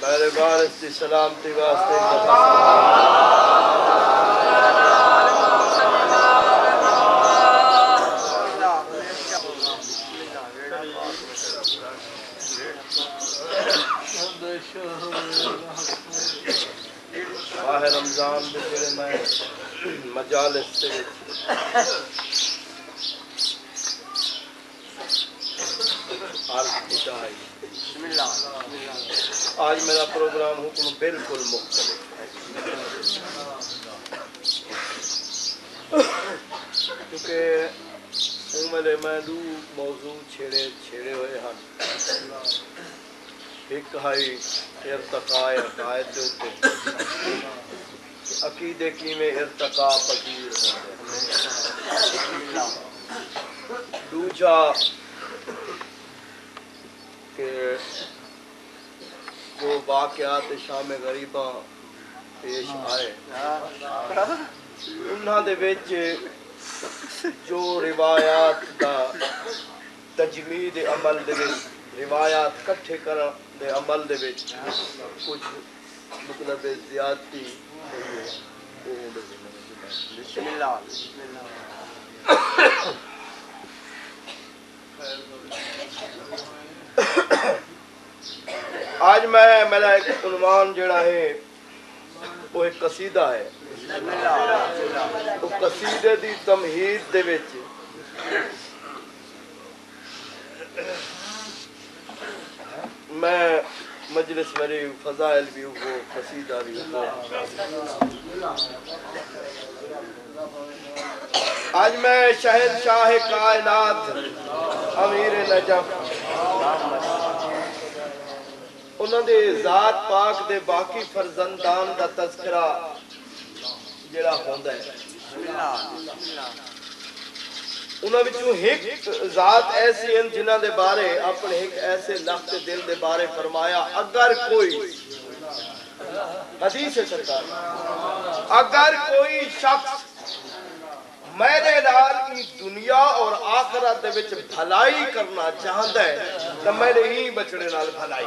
میرے بارس کی سلامتی واسطے ماہ رمضان دے جڑے میں مجالس دے وچ عرض کیتا ہے آج میرا پروگرام حکم بالکل مختلف۔ ہے کیونکہ عمر میں دو موضوع چھیڑے چھیڑے ہوئے ہیں۔ ایک ہے ارتقاء عقائد دے اوتے عقیدے کی میں ارتقاء پذیر ہوندے دوجا کہ جو واقعات شام غریباں پیش آئے۔ انہاں دے وچ جو روایات دا تجمید عمل دے وچ روایات کٹھے کرن دے عمل دے وچ کچھ مطلب زیادتی وہ بسم اللہ بسم اللہ۔ آج میں میرا ایک عنوان جڑا ہے، وہ ایک قصیدہ ہے۔ وہ قصیدے دی تمہید دے وچ۔ میں مجلس میری فضائل بھی وہ قصیدہ بھی وہ آج میں شہر شاہ کائنات امیر نجف انہوں دے ذات پاک دے باقی فرزندان دا تذکرہ جڑا ہوندا ہے انہوں وچوں ایک ذات ایسی ہیں جنہاں دے بارے اپنے ایک ایسے لفظ دل دے بارے فرمایا اگر کوئی حدیث ہے سرکار اگر کوئی شخص میرے نال کی دنیا اور آخرت دے وچ بھلائی کرنا چاہتا ہے، تو میرے ہی بچڑے نال بھلائی۔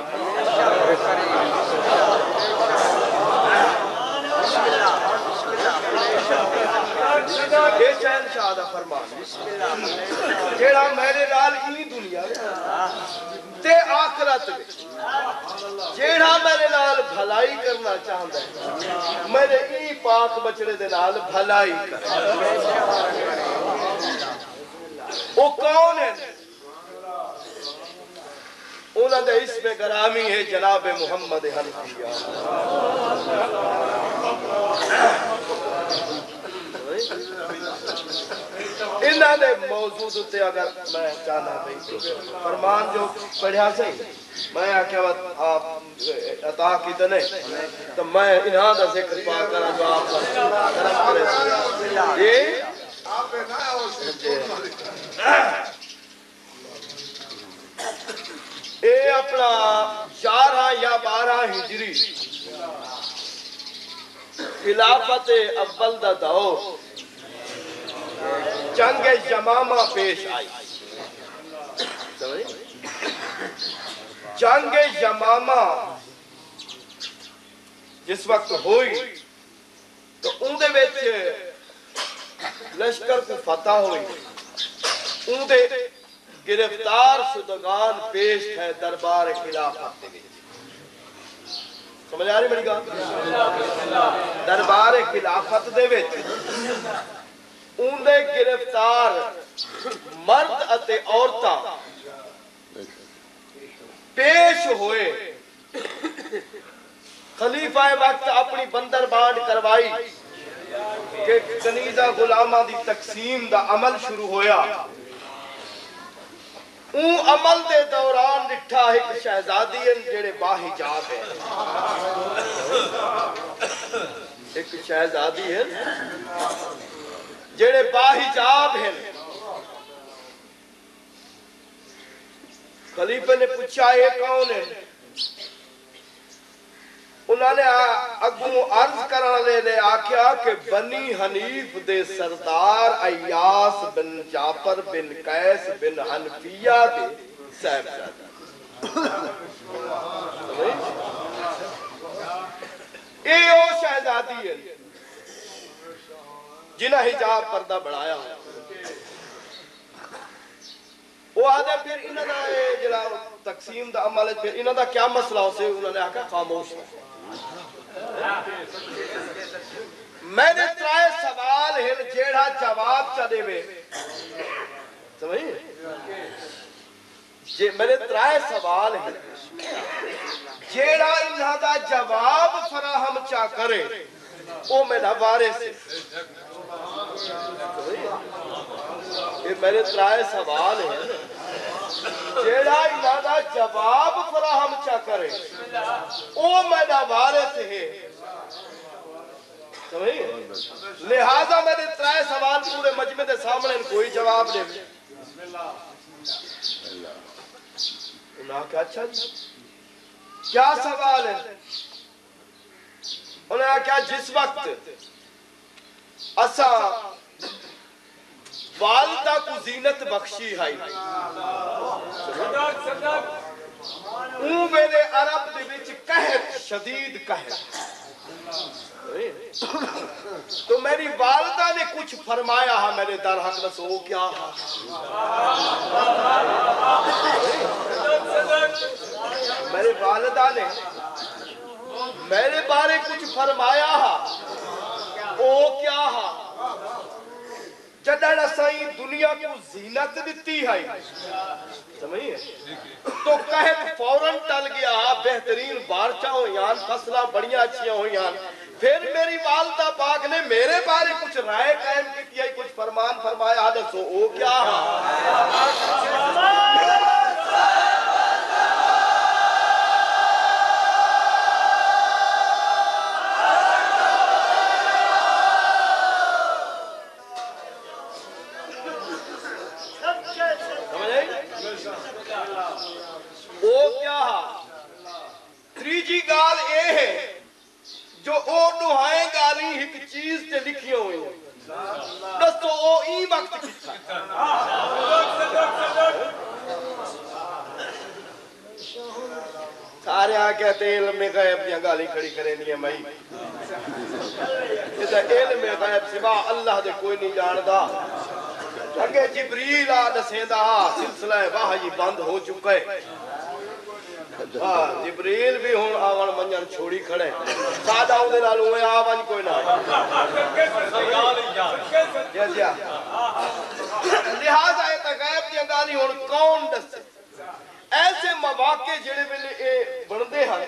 یہ شہنشاہ دا فرمان۔ جیڑا میرے نال ہی دنیا۔ تے آخرت جیڑا میرے نال بھلائی کرنا چاہتا ہے، میرے ہی پاک بچڑے دے نال بھلائی کرنا وہ کون ہے انہوں نے اس میں گرامی ہے جناب محمد حنفیہ۔ انہوں نے موجود ہوتے اگر میں چاہنا نہیں فرمان جو پڑھیا سے میں آکھیا وقت آپ عطا کی تو نہیں تو میں انہاں دا ذکر پا کرا جو آپ کرم کرے یہ اے اپنا چارہ یا بارہ ہجری خلافت اول دا دور جنگ یمامہ پیش آئی۔ جنگ یمامہ جس وقت ہوئی، تو ان دے لشکر کو فتح ہوئی۔ ان گرفتار شدگان پیش ہے دربار خلافت دے وچ۔ سمجھ آ رہی میری گل؟ دربار خلافت دے وچ۔ ان گرفتار مرد اتے عورتاں پیش ہوئے۔ خلیفہ وقت اپنی بندر بانڈ کروائی کہ کنیزہ غلامہ دی تقسیم دا عمل شروع ہویا۔ اون عمل دے دوران ڈٹھا ایک شہزادی ہیں جڑے باحجاب ہیں۔ ایک شہزادی ہیں۔ جڑے باحجاب ہیں۔ خلیفہ نے پوچھا، یہ کون ہے انہوں نے اگوں عرض کرنا لے لے آکھیا کہ بنی حنیف دے سردار ایاس بن جعفر بن قیس بن حنفیہ دے صاحب زادہ یہ وہ شہزادی ہے جنہیں حجاب پردہ بڑھایا ہوا وہ آدھے پھر انہوں نے جڑا تقسیم دا عمل پھر انہوں دا کیا مسئلہ ہو؟ سے انہوں نے آکھا خاموش میں نے ترائے سوال ہیں جیڑا جواب چا دے وے۔ سمجھیں جے میں نے ترائے سوال ہیں جیڑا انہوں دا جواب فراہم چا کرے، وہ میرا وارث۔ ہے یہ میرے ترائے سوال ہیں۔ جیڑا انہوں دا جواب فراہم چا کرے وہ میرا وارث ہے۔ سمجھیں لہذا میں نے ترائے سوال پورے مجمع دے سامنے کوئی جواب دے انہاں کہا اچھا جی کیا سوال ہے؟ انہوں نے کہا، جس وقت اسا والدہ کو زینت بخشی ہے۔ اون ویلے عرب دے وچ قحط شدید قحط۔ تو میری والدہ نے کچھ فرمایا ہے، میرے در حق رسو کیا میرے والدہ نے میرے بارے کچھ فرمایا ہے۔ او کیا ہے جدڑ سائیں دنیا کو زینت دیتی ہے سمجھئے تو قہد فوراں ٹل گیا بہترین بارچہ ہو یان فصلہ بڑیاں اچھیاں ہو یان پھر میری والدہ پاک نے میرے بارے کچھ رائے قائم کی کیا کچھ فرمان فرمایا حدث ہو او کیا او کیا تریجی گال اے ہے جو او نوہائیں گالی ایک چیز تے لکھی ہوئی ہیں۔ دستو او ای وقت کتا سارے آگے تے علم غیب دیا گالی کھڑی کرے نہیں ہے مئی یہ علم غیب سوا اللہ دے کوئی نہیں جاندہ اگے جبریل آ دسیندا، سلسلہ واہی بند ہو چکا ہے۔ ہاں جبریل بھی ہن آون منجن چھوڑی کھڑے۔ سادہ اون دے نال اوے آون کوئی نہ۔ جی جی ہاں۔ لہذا اے غیب دی گالی ہن کون دس ایسے مواقع جڑے ویلے اے بندے ہیں۔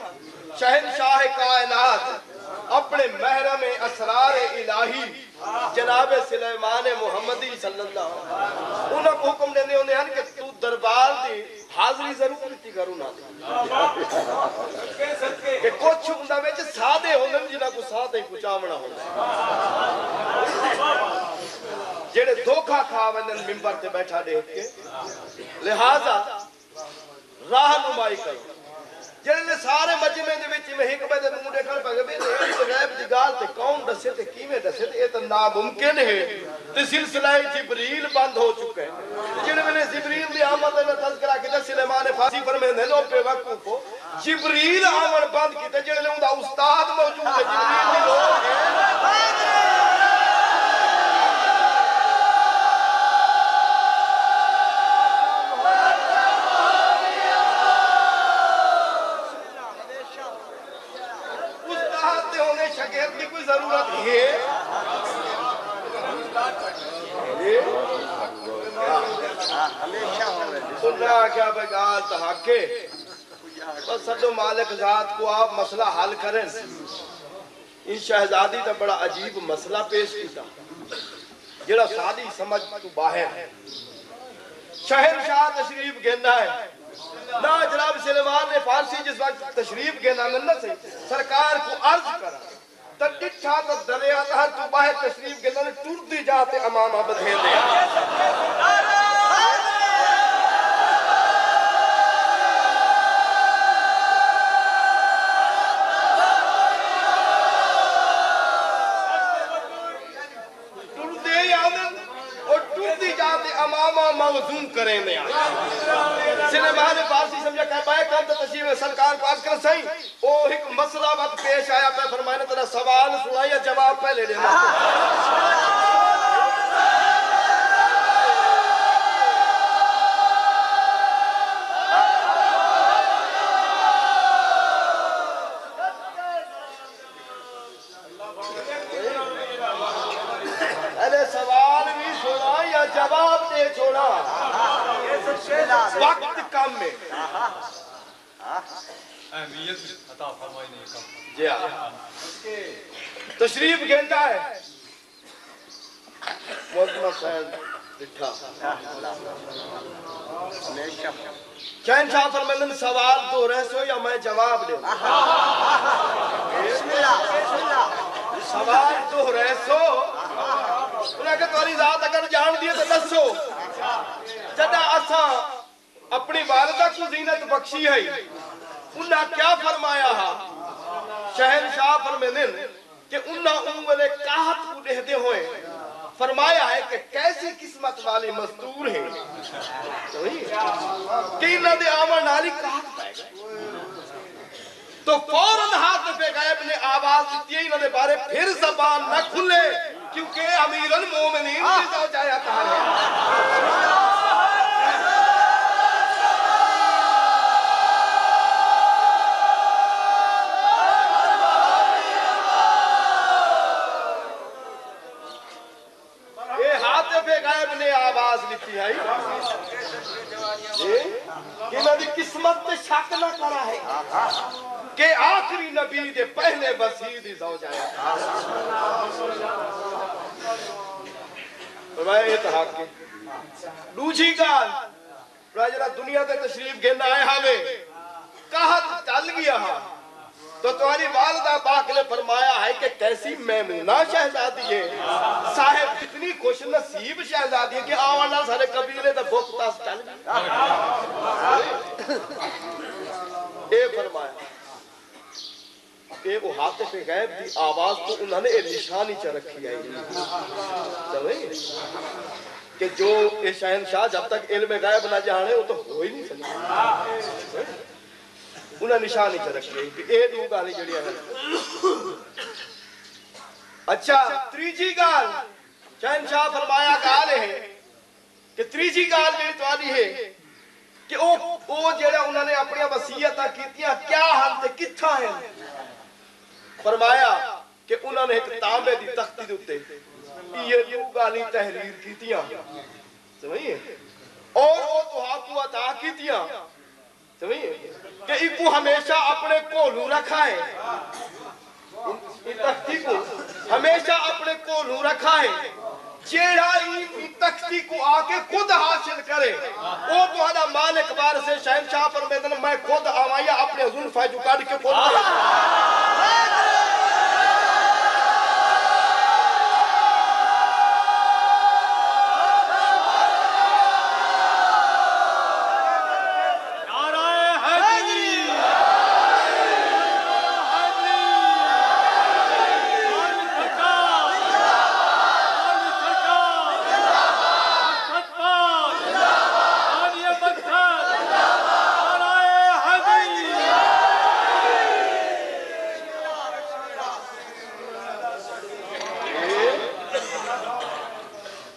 شہنشاہ کائنات اپنے محرم اسرار الہی جناب سلیمان محمدی صلی اللہ علیہ وسلم۔ انہاں کو حکم دینے ہونے ہیں کہ تو دربار دی حاضری ضرور دیتی کرو نا کہ کچھ اندہ میں سادے ہوندن جنہاں کو سادے کچامنا ہوندن جڑے دھوکھا کھا وندن ممبر تے بیٹھا دیکھ کے لہذا راہ نمائی کرو جڑے نے سارے مجمع دے وچ میں حکمت دے منہ دیکھن پے گئے تے غیب دی گال تے کون دسے تے کیویں دسے تے اے تے ناممکن ہے۔ تے سلسلہ جبریل بند ہو چکا ہے۔ جڑے ویلے جبریل دی آمد دا تذکرہ کیتا سلیمان فارسی فرمیندے لو پہ وقت کو جبریل آمد بند کیتا جڑے نے اوندا استاد موجود ہے، جبریل دی لوگ دے شاگرد کی کوئی ضرورت ہے۔ سننا کیا بگال تحاکے بس سدو مالک ذات کو آپ مسئلہ حل کریں۔ ان شہزادی تا بڑا عجیب مسئلہ پیش کیتا۔ جڑا سادی سمجھ تو باہر ہے۔ شہنشاہ تشریف گیندہ ہے۔ نا جناب سلیمان نے فارسی جس وقت تشریف گیندہ نہ سے سرکار کو عرض کرا تڈٹھا تا دریا تہر تو باہر تشریف گلن ٹوٹ دی جاتے امام عبد ہے دیا موزون کریں دیا سلیمان پارسی سمجھا کہ بائے بھائی میں سرکار پاس کر سائیں او ایک مسئلہ بات پیش آیا۔ پہ فرمائے نے تیرا سوال سنا یا جواب پہلے دینا۔ تشریف گھنٹا ہے۔ مولانا صاحب لکھا چین شاہ فرمندن سوال تو رہ سو یا میں جواب دے؟ سوال تو رہ سو۔ انہیں کہ تمہاری ذات اگر جان دیے تو دسو۔ جدا اساں اپنی والدہ کو زینت بخشی ہے انہاں کیا فرمایا ہا شہنشاہ فرمیندن کہ انہاں انہوں کاہت کو دہتے ہوئے فرمایا ہے کہ کیسی قسمت والی مزدور ہیں۔ کہ انہاں دے آمر نالی کاہت پائے گئے۔ تو فوراً ہاتھ پہ غیب نے آواز دیتی ہے انہوں نے بارے پھر زبان نہ کھلے کیونکہ امیر المومنین کی زوجہ کہا ہے اے ہاتھ پہ غیب نے آواز لکھی ہے جی کہ انہوں نے قسمت تے شک نہ کرا ہے کہ آخری نبی دے پہلے وسیع دی زوجہ فرمایا یہ تحاق کے دوجھی گال راجرہ دنیا تے تشریف گھن آئے ہمیں کہت چل گیا ہاں؟ تو تمہاری والدہ پاک نے فرمایا ہے کہ کیسی میمونہ شہزادی ہے۔ صاحب اتنی خوش نصیب شہزادی ہے کہ آوانا سارے قبیلے دا بھوک تاس چل گیا اے فرمایا۔ کہ وہ ہاتھ پہ غیب دی آواز تو انہوں نے نشانی چا رکھی ہے۔ کہ جو یہ شہنشاہ جب تک علم غیب نہ جانے وہ تو ہو ہی نہیں سکتا۔ انہیں نشانی چا رکھی ہے کہ اے دو گالی جڑی ہے اچھا تریجی گال۔ شہنشاہ فرمایا، گال ہے کہ تریجی گال میری توانی ہے کہ او او جڑا انہوں نے اپنی وسیعتاں کیتیاں، کیا حال تے کتھا ہیں؟ فرمایا کہ انہوں نے ایک تانبے دی تختی دوتے یہ دو گالی تحریر کیتیاں۔ سمجھئے اور وہ تو ہاتھو عطا کیتیاں۔ سمجھئے کہ ایکو ہمیشہ اپنے کولو رکھا ہے۔ ان تختی کو ہمیشہ اپنے کولو رکھا ہے۔ جیڑا ای تختی کو آکے خود حاصل کرے، وہ تو ہدا مالک بار سے شہنشاہ پر میدن میں خود آوایا اپنے ظلفہ جو کاٹ کے خود دے نعرہ حیدری حیدری آرمی سرکار آرمی سرکار ستپال آرمی مقصد نعرہ حیدری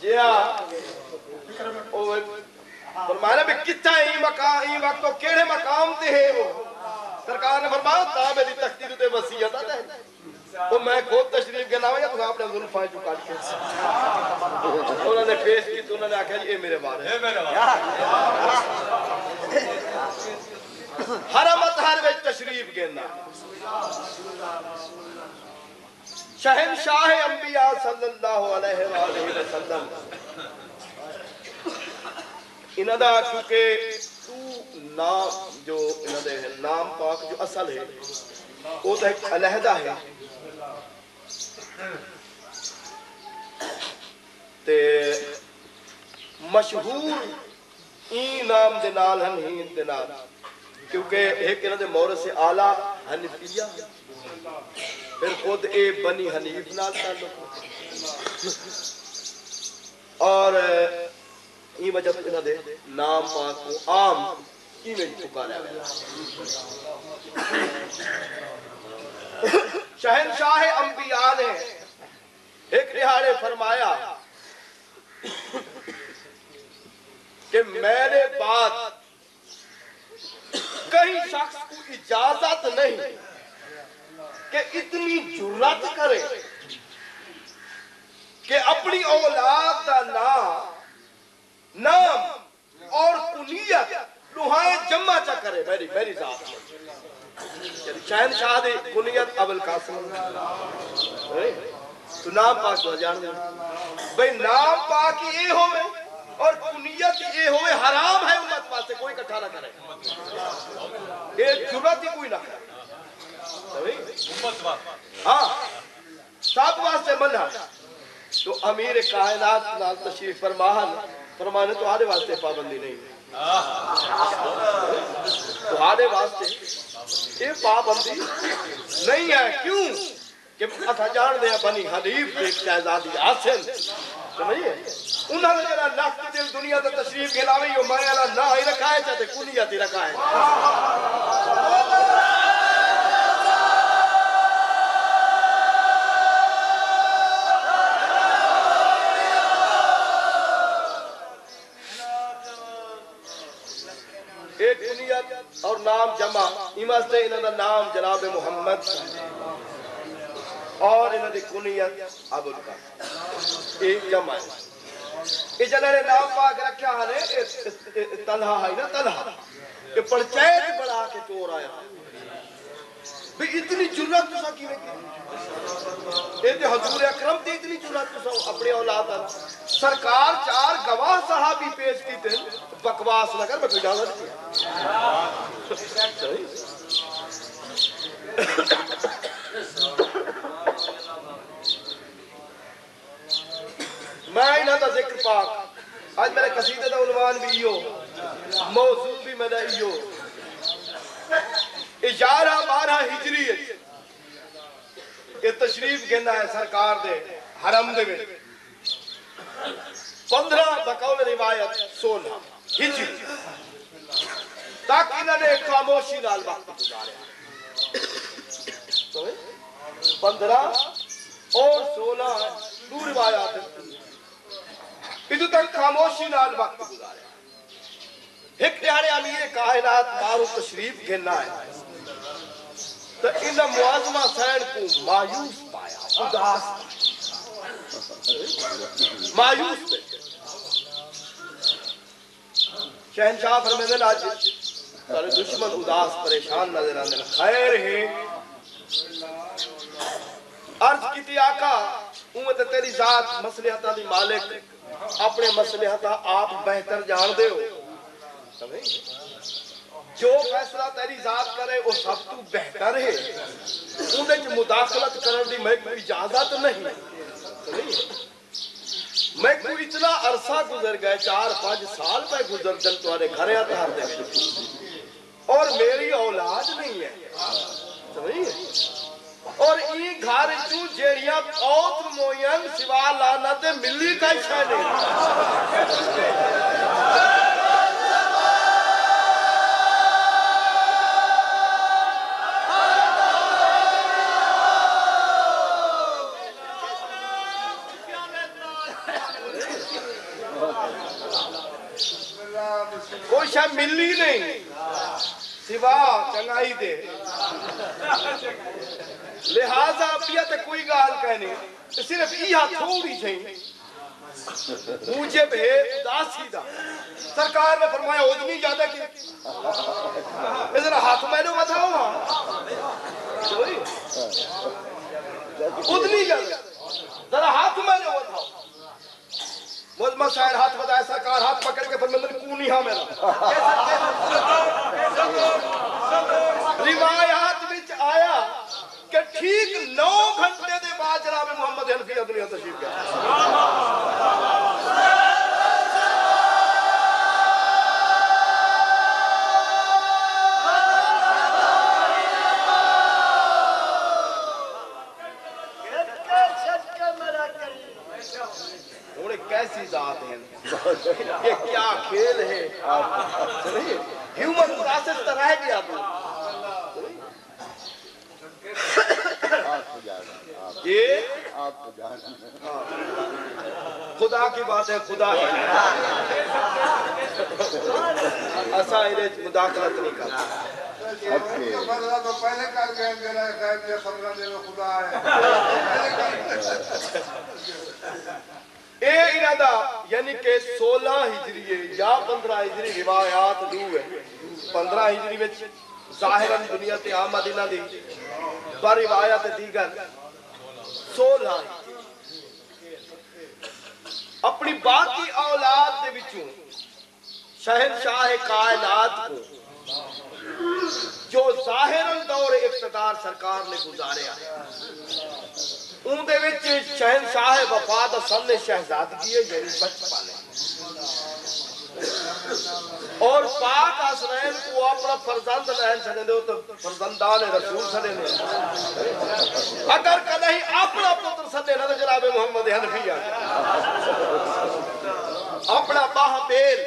جی ہاں او فرمایا بھی کتا ہی مقام ہی وقت تو کیڑے مقام تے ہے وہ سرکار نے فرمایا تا میری تختی تے وصیت ہے وہ میں خود تشریف کے نام ہے تو آپ نے ظلفائیں جو کاٹ کے انہوں نے پیش آکھا جی اے میرے بات حرم اطہر وچ تشریف گینا۔ شہنشاہ انبیاء صلی اللہ علیہ وآلہ وسلم۔ انہاں دا چونکہ تو نام جو انہاں دے نام پاک جو اصل ہے وہ تو ایک علیحدہ ہے۔ تے مشہور ای نام دے نال ہن ہند دے نال۔ کیونکہ ایک انہاں دے مورد سے اعلی حنفیہ پھر خود اے بنی حنیف نال تعلق اور ای وجہ تو انہاں دے نام پاک کو عام ایویں پکارا گیا شہنشاہ انبیاء نے ایک دہاڑے فرمایا۔ کہ میرے بعد کئی شخص کو اجازت نہیں کہ اتنی جرت کرے کہ اپنی اولاد کا نام نام اور کنیت لوہائے جمع چا کرے۔ میری میری ذات۔ یعنی شہنشاہ دے کنیت ابل قاسم۔ تو نام پاک تو جان۔ دے بھئی نام پاک یہ ہوئے اور کنیت یہ ہوئے حرام ہے امت پاسے کوئی کٹھا نہ کرے۔ یہ جرت ہی کوئی نہ کرے۔ ہاں سب واسطے منع تو امیر کائنات نال تشریف فرمان فرمانے تو آدھے واسطے پابندی نہیں۔ تو آدھے واسطے یہ پابندی نہیں ہے۔ کیوں؟ کہ اتھا جان دیا بنی حنیف دیکھ شہزادی آسن سمجھئے انہوں نے جنہا نفت دل دنیا تا تشریف گھلاوی یہ میں اللہ نہ ہی رکھائے، چاہتے کنیت ہی رکھائے۔ ایک کنیت اور نام جمع ایمان سے انہوں نے نام جناب محمد، اور انہوں نے کنیت عبد کا ایک جمع ہے۔ یہ جنہوں نے نام پاک رکھا ہاں ہے تنہا ہے نا، تنہا۔ کہ پرچیت بڑھا کے چور آیا۔ بھی اتنی جرت تو سا کی میں کی؟ یہ تے حضور اکرم تے اتنی جرت تو سا اپنے اولاد آنا سرکار چار گواہ صحابی پیش کی تھے بکواس نہ کر میں کوئی اجازت نہیں میں انہاں دا ذکر پاک۔ آج میرے قصیدہ دا عنوان بھی ایو۔ موضوع بھی میرا ایو۔ اجارہ بارہ ہجری ہے یہ تشریف گھننا ہے سرکار دے، حرم دے میں پندرہ بقول روایت، سولہ۔ ہجری۔ تاکہ انہوں نے خاموشی نال وقت گزارے پندرہ اور سولہ دو روایات ادھو تک خاموشی نال وقت گزارے ایک دیارے امیر کائنات مارو تشریف گھننا ہے۔ تو ان معظمہ سین کو مایوس پایا، اداس پایا۔ مایوس پہ۔ شہنشاہ فرمیدن آج سارے دشمن اداس پریشان نظر آنے خیر ہے۔ عرض کی تھی آقا امت تیری ذات مسلحتہ دی مالک۔ اپنے مسلحتہ آپ بہتر جان دے ہو۔ جو فیصلہ تیری ذات کرے، وہ سب تو بہتر ہے۔ انہیں جو مداخلت کرن دی میں کوئی اجازت نہیں۔ میں کوئی اتنا عرصہ گزر گئے، چار، پانچ سال پہ گزر جن تمہارے گھرے آتا ہر دے اور میری اولاد نہیں ہے۔ سمجھئے اور ای گھر چوں جیڑیاں اوت موین سوا لانا تے ملی کا شے نہیں کوئی شے ملی نہیں۔ سوا چنگائی دے۔ لہذا پیا تے کوئی گال کہنے صرف یہ تھوڑی چھیں مجھے بے اداسی دا۔ سرکار نے فرمایا ادنی زیادہ کی۔ ذرا ہاتھ میں نے بتاؤ ہاں ادنی زیادہ۔ ذرا ہاتھ میں نے بتاؤ مزمہ شاعر ہاتھ بتایا سرکار ہاتھ پکڑ کے فرمایا کونی ہاں میرا؟ روایات وچ آیا کہ ٹھیک نو گھنٹے دے بعد جناب محمد حنفی ادنیہ تشریف گیا کیسی ذات ہے یہ کیا کھیل ہے۔ سنیے ہیومن آپ کو جانا آپ یہ خدا کی بات ہے، خدا ہے۔ ایسا انہیں مداخلت نہیں کرتا پہلے خدا ہے۔ اے انہاں دا یعنی کہ سولہ ہجری یا پندرہ ہجری، روایات دو ہے پندرہ ہجری وچ ظاہراً دنیا تے آمد انہاں دی پر روایات دیگر سولہ اپنی باقی اولاد دے وچوں شہنشاہ کائنات کو، جو ظاہراً دور اقتدار سرکار نے گزاریا ہے ان دے وچ شہنشاہ وفا دا سن شہزادگی ہے یعنی بچپن ہے۔ اور پاک حسنین کو اپنا فرزند لہن چھنے دے تو فرزندان رسول چھنے دے۔ اگر کدہی اپنا پتر سدے نہ جناب محمد حنفیہ اپنا باہ بیل۔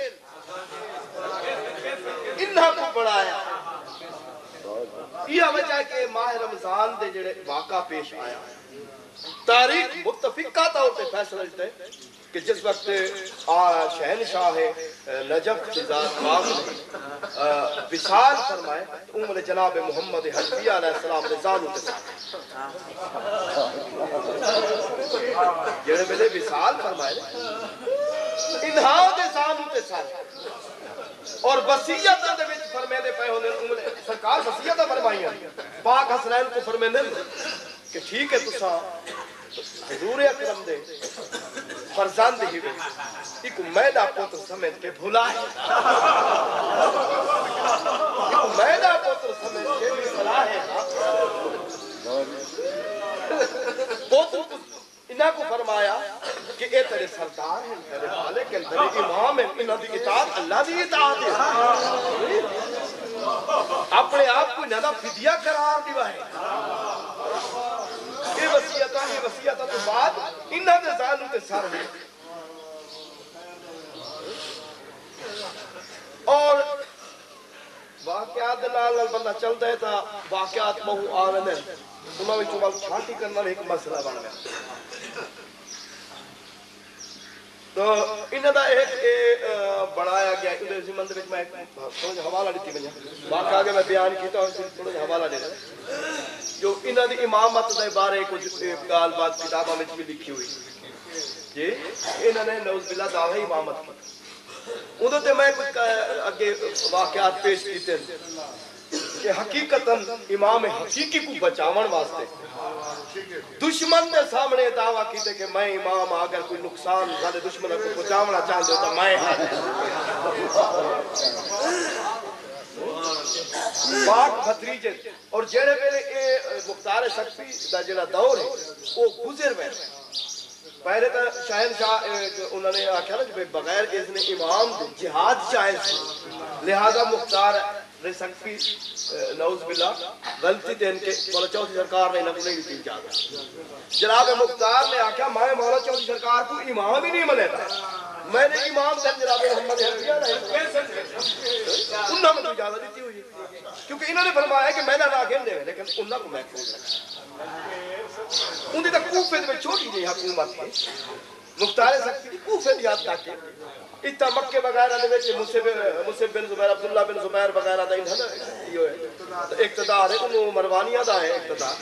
انہاں کو بڑھایا۔ یہ وجہ ہے کہ ماہ رمضان دے جڑے واقعہ پیش آیا تاریخ متفقہ طور پہ فیصلہ دیتا ہے کہ جس وقت آ شہنشاہ نجف کی ذات پاک وصال فرمائے عمر جناب محمد حنفیہ علیہ السلام نے کے ساتھ۔ جڑے ویلے وصال فرمائے انہاں دے زانو کے ساتھ۔ اور وسیعتاں دے وچ فرمے دے پے ہوندے عمر سرکار وسیعتاں فرمائیاں پاک حسنین کو فرمیندے نے کہ ٹھیک ہے تساں، حضور اکرم دے فرزند ہی وے ایک میدا پوتر سمجھ کے بھلائے ایک میدا پوتر سمجھ کے بھلائے پوتر کو انہاں کو فرمایا کہ اے تیرے سردار ہیں، تیرے مالک ہیں، تیرے امام ہیں، انہاں دی اطاعت اللہ دی اطاعت ہے۔ اپنے آپ کو انہاں دا فدیہ قرار دیوا ہے۔ یہ وسیعتاں یہ وسیعتاں تو بعد انہاں دے زانو تے سر ہوئے اور واقعات دے نال بندہ چلدا ہے تا واقعات بہو آ رہے ہیں انہاں وچوں بل چھانٹی کرنا بھی ایک مسئلہ بن گیا تو انہاں دا ایک اے بڑھایا گیا ہے زمن دے وچ میں تھوڑا جہا حوالہ دتی میں واقعہ کے میں بیان کیتا اور تھوڑا جہا حوالہ دے رہا جو انہاں دی امامت دے بارے کچھ گال بات کتاباں وچ بھی لکھی ہوئی جی انہوں نے نوز باللہ دعوی امامت کی ادھر تے میں کچھ کہ حقیقتاً امام حقیقی کو بچاون واسطے دشمن دے سامنے دعویٰ کیتے کہ میں امام ہاں، اگر کوئی نقصان سارے دشمن کو بچاونا چاہتے ہو تو میں ہاں۔ پاک بھتریجے اور جڑے ویلے اے مختار سختی دا جڑا دور ہے، وہ گزر وے۔ پہلے تو شہنشاہ انہوں نے آکھا نا کہ بغیر اذن امام دے جہاد جائز لہذا مختار نے سختی نعوذ باللہ، غلطی تے ان کے مولا چوتھی سرکار نے انہوں نہیں دی اجازت۔ جناب مختار نے آکھا میں مولا چوتھی سرکار کو امام ہی نہیں منے تھا میں نے امام سے جناب محمد حنفیہ نہیں انہوں نے اجازت دیتی ہوئی کیونکہ انہوں نے فرمایا کہ میں نہ راگن دے، لیکن انہوں کو میں محفوظ رکھا انہیں تک کوفے میں چھوٹی جی حکومت ہے مختار سکتی تھی کوفے دی یاد تک۔ اتنا مکے وغیرہ دے وچ مصعب مصعب بن زبیر عبداللہ بن زبیر وغیرہ دا انہاں اقتدار ہے انہوں مروانیہ دا ہے اقتدار۔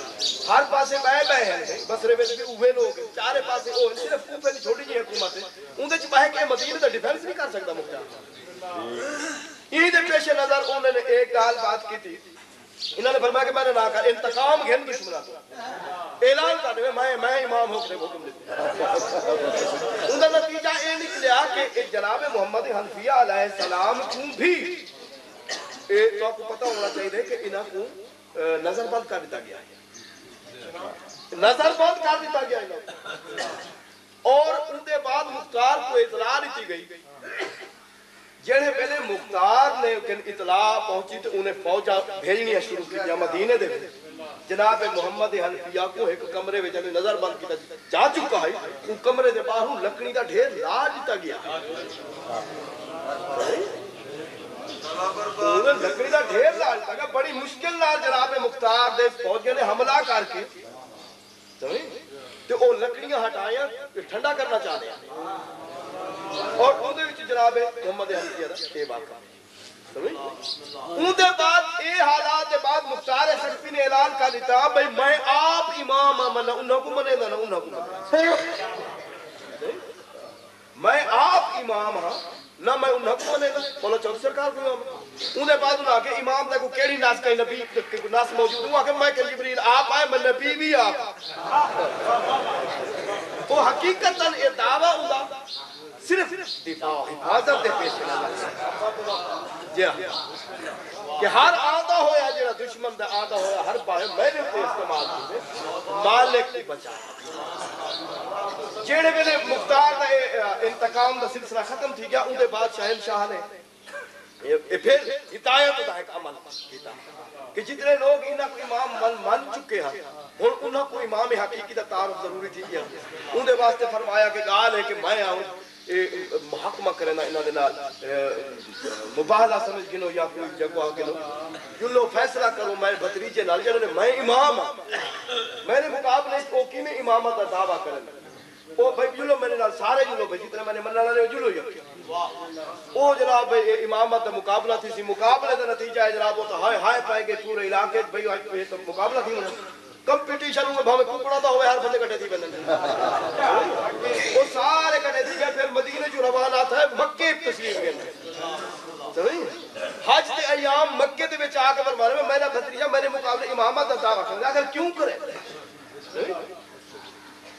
ہر پاسے بہ بہ ہیں بسرے وچ بھی اوے لوگ ہیں۔ چارے پاسے او ہیں صرف کوفے دی چھوٹی جی حکومت ہے۔ اون وچ بہ کے مدینے دا ڈیفنس نہیں کر سکتا مختار۔ یہ دے پیش نظر انہوں نے ایک گال بات کی تھی۔ انہوں نے فرمایا کہ میں نے نہ کر انتقام گھن دشمنہ تو اعلان کر دے، میں میں امام ہو کے حکم دیتے ان کا نتیجہ یہ نکلیا کہ جناب محمد حنفیہ علیہ السلام کو بھی اے، تو آپ کو پتہ ہونا چاہیے کہ انہاں کو نظر بند کر دیتا گیا ہے۔ نظر بند کر دیتا گیا ہے اور ان کے بعد مختار کو اطلاع دیتی گئی۔ جڑے پہلے مختار نے اطلاع پہنچی تو انہیں فوجا بھیجنی شروع کی مدینے دے جناب محمد حنفیہ کو ایک کمرے میں یعنی جب نظر بند کیتا جا چکا ہے۔ وہ کمرے دے باہروں لکڑی کا ڈھیر لا دیتا گیا لکڑی دا ڈھیر لا دیتا گیا۔ بڑی مشکل نال جناب مختار دے فوجیاں نے حملہ کر کے تو وہ لکڑیاں ہٹائیاں ٹھنڈا کرنا چاہ رہے ہیں۔ اور اندھے وچ جناب محمد حنفیہ دا اے واقعہ۔ اون دے بعد اے حالات دے بعد مختار شکفی نے اعلان کر دتا بھئی میں آپ امام آمن انہاں کو منے دا نا انہوں کو میں آپ امام ہاں نہ میں انہاں کو منے دا بولا چوتھ سرکار کو امام۔ دے بعد انہاں کے امام دے کو کیڑی ناس کہیں نبی ناس موجود۔ ہوں کہ میں کہ جبریل، آپ آئے، میں نبی بھی آپ۔ وہ حقیقتاً اے دعویٰ ہوں صرف دفاع و حفاظت دے پیش نظر جی ہاں۔ کہ ہر آدھا ہویا جڑا دشمن دے آدھا ہویا، ہر باہر میں نے تے استعمال کیتے، مالک کی بچا جیڑے میں نے مختار دے انتقام دے سلسلہ ختم تھی گیا اون دے بعد شاہل شاہ نے یہ پھر ہدایت دا ایک عمل کیتا۔ کہ جتنے لوگ انہاں کو امام من من چکے ہیں اور انہاں کو امام حقیقی دا تعارف ضروری تھی گیا۔ اون دے واسطے فرمایا کہ گال ہے کہ میں آؤں۔ محاکمہ کرنا انہوں نے نال مباہلہ سمجھ گنو یا کوئی جگہ آ گنو۔ لو فیصلہ کرو، میں بطریجے نال، جنہوں نے، میں امام ہاں۔ میں نے مقابلے کو کی میں امامت کا دعویٰ کرنا وہ بھائی جلو میں نے نال، سارے جلو بھائی، جتنے میں نے مننا لے جلو یا وہ جناب بھائی امامت دا مقابلہ تھی سی۔ مقابلے دا نتیجہ ہے جناب، وہ تو ہائے ہائے پائے گے پورے علاقے۔ بھائی یہ تو مقابلہ تھی ہونا کمپیٹیشن ہوئے بھاوے ککڑا دا ہوئے ہر بندے کٹے دی بندے۔ وہ سارے کٹے دی گئے پھر مدینہ جو روان آتا ہے مکہ تسلیم گئے حج دے ایام مکہ دے بے چاہ کے فرمانے میں میں نے بھتریجہ میں نے مقابلے امامہ دا دعویٰ کرنے اگر کیوں کرے؟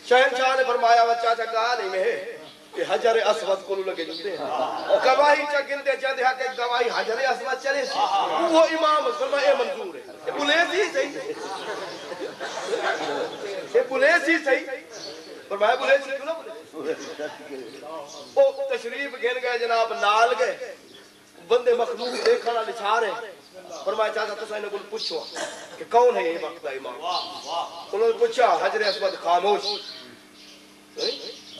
شہنشاہ نے فرمایا وچہ چکا نہیں میں کہ حجر اسود کو لگے جندے ہیں۔ اور گواہی چا گندے چا ہاں کہ گواہی حجر اسود چلے سی۔ وہ امام سلمہ اے منظور ہے۔ یہ پولیس ہی صحیح یہ پولیس ہی صحیح فرمایا پولیس ہی کیوں نہ پولیس وہ تشریف گن گئے جناب، نال گئے۔ بندے مخلوق دیکھنا لچھا رہے فرمایا چاہتا تو سائنے کو پوچھو کہ کون ہے یہ وقت امام؟ انہوں نے پوچھا، حجر اسود خاموش۔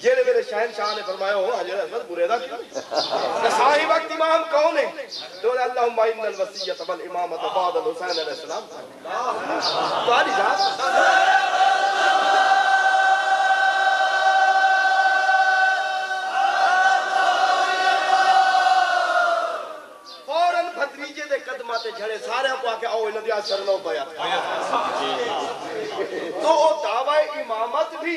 جیلے میرے شہن شاہ نے فرمایا ہو حجر احمد برے دا کیوں؟ صاحب وقت امام کون ہے تو نے اللہم ان الوسیت امامت بعد الحسین علیہ السلام۔ تو آلی جا فوراں تاری دے قدماتے جھڑے سارے ہم کو آکے آؤ انہوں دیا سرنو بیا تو او دعوی امامت بھی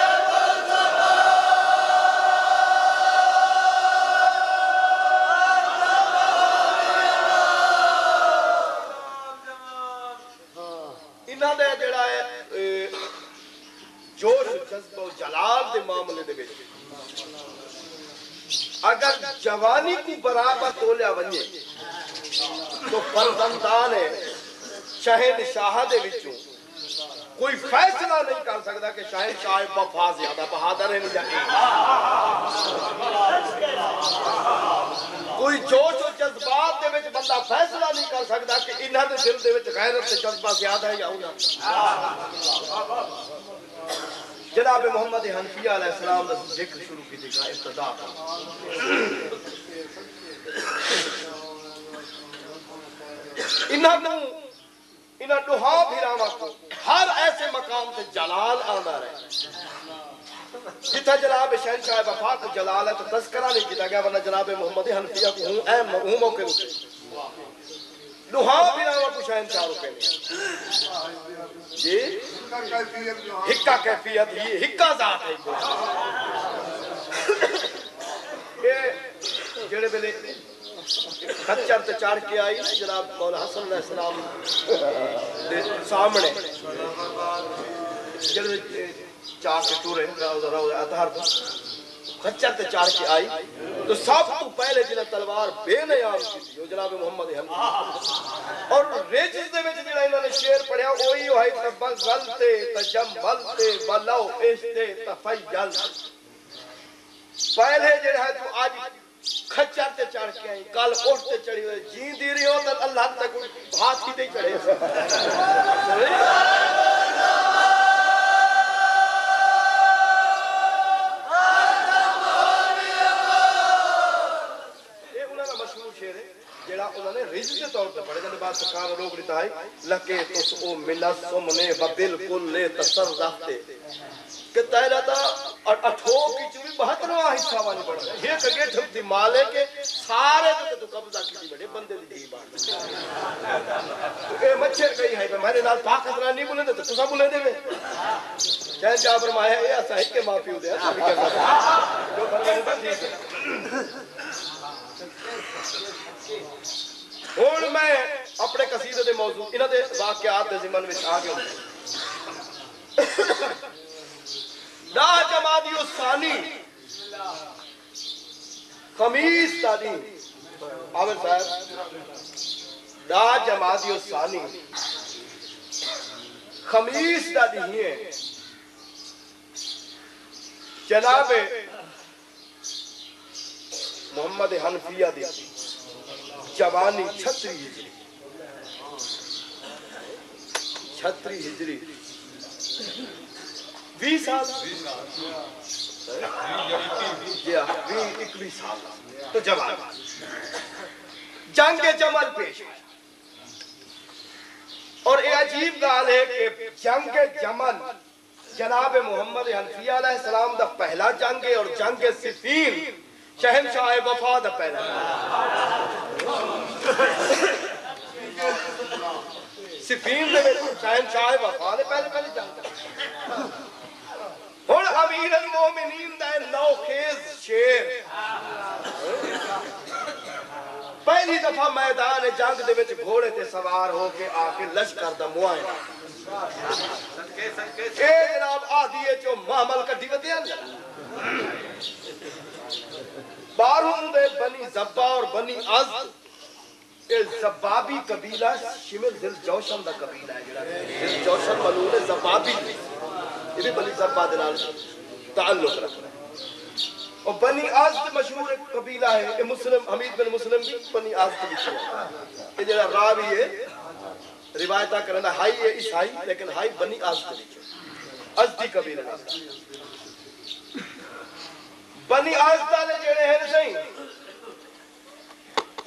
جوش جذب و جلال دے معاملے دے بیٹھے اگر جوانی کو برابر تولیا بنیے تو فرزندان ہے شہن شاہ دے بچوں کوئی فیصلہ نہیں کر سکتا کہ شاہن شاہ بفا زیادہ بہادر ہے جائے کوئی جوش و جذبات دے وچ بندہ فیصلہ نہیں کر سکتا کہ انہاں دے دل دے وچ غیرت تے جذبہ زیادہ ہے یا انہاں جناب محمد حنفیہ علیہ السلام نے ذکر شروع کی دیکھا ابتدا انہاں نو، انہاں دوہا بھراواں کو ہر ایسے مقام سے جلال آنا رہے۔ جتا جناب شہن شاہ وفا کو جلال ہے تو تذکرہ نہیں کیتا گیا، ورنہ جناب محمد حنفیہ کو ہوں، اے ہوں کے ہوتے لوہا بلاوا کشین چار روپے میں جی؟ ہکا کیفیت، یہ ہکا ذات ہے۔ جڑے بلے خچر تے کے آئی، جناب مولا حسن علیہ السلام سامنے۔ جڑے چار کے ٹورے اتہار پر خچر تے چار کے آئی، تو سب تو پہلے جڑا تلوار بے نیام کیتی او جناب محمد حنیف اور ریجز دے میں جڑا انہوں نے شیر پڑھیا، اوہی ہوئی تبغلتے تجملتے بلو اشتے تفیل۔ پہلے جڑا ہے، تو آج کھچر تے چڑھ کے آئی کال اوٹ تے چڑھی ہوئے جین دی رہی ہو، تو اللہ تک ہاتھ ہی دے چڑھے۔ جڑا انہوں نے رزق کے طور پہ پڑھے جنہیں بات سرکار روک لیتا ہے، لکے تس او ملا سمنے ببلکل لے تصرفتے کہ تیرا تا اٹھو کی چوی بہترواں حصہ والی پڑھ رہا یہ کگے ٹھپ دی مالے کے سارے تو تو قبضہ کی دی بڑے بندے دی دی بات اے مچھر کئی ہے میرے نال پاک حضران نہیں بولے تو تسا بولے دے میں۔ چاہے جا فرمایا، اے ایسا ہی کے معافی ہو دے جو فرمانے پر ٹھیک ہے۔ ہوں میں اپنے قصیدے دے موضوع انہاں دے واقعات دے ضمن وچ آ گیا دا جمادی الثانی خمیس تادی عامر صاحب دا جمادی الثانی خمیس تادی ہی ہے جناب محمد حنفیہ دی جوانی چھتری ہجری۔ چھتری ہجری۔ بھی سال۔ جی ہاں بھی اکوی سال۔ تو جوان۔ جنگ جمل پیش۔ اور یہ عجیب گال ہے کہ جنگ جمل جناب محمد حنفیہ علیہ السلام دا پہلا جنگ ہے اور جنگ سفین شہنشاہ وفا دا پہلا سفین دے وچ شہنشاہ وفا دے پہلے پہلے جنگ کرا ہن امیر المومنین دا نو خیز شیر۔ پہلی دفعہ میدان جنگ دے وچ گھوڑے تے سوار ہو کے آ کے لشکر دا معائنہ اے جناب آدھیے چو معمل کٹی ودیا بارہم دے بنی زبا اور بنی عزد، اے زبابی قبیلہ، شمر دل جوشن دا قبیلہ ہے جڑا۔ دل جوشن ملون زبابی۔ یہ بھی بنی زبا دلال تعلق رکھ رہا ہے۔ اور بنی عزد مشہور ایک قبیلہ ہے یہ مسلم، حمید بن مسلم بھی بنی عزد بھی چھوڑا یہ جڑا راوی ہے، روایتہ کرنا ہائی ہے، عیسائی، لیکن ہائی بنی عزد بھی چھوڑا عزدی قبیلہ ہے۔ بنی آج تالے جیڑے ہیں سہیں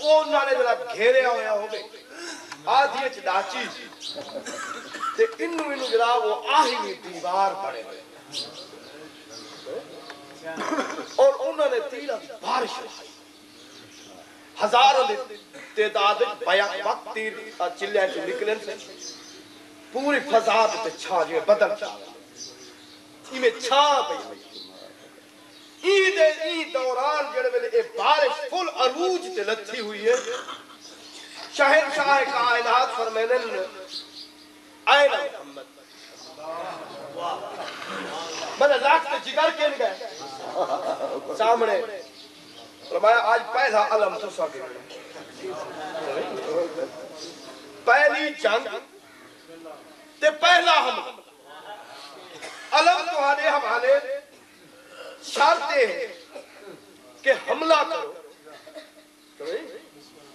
او نالے جلا گھیرے آویا ہو آدھی اچھ داچی تے انو انو جلا وہ آہی میں دیوار پڑے ہوئے اور انہوں نے تیرہ بارش ہوئی ہزار علی تعداد بیان وقت تیر چلے ہیں چھو نکلے سے پوری فضاد پہ چھا جو بدل چھا ہی میں چھا پہ ہوئی میں چھا دوران جڑے ویلے اے بارش فل عروج تے لتھی ہوئی ہے۔ شہنشاہ کائنات فرمینن آئین محمد۔ بلے لاکھ تے جگر کین گئے سامنے۔ فرمایا، آج پہلا علم تو سا پہلی جنگ تے پہلا ہم علم تو تمہارے حوالے شرط ہے کہ حملہ کرو۔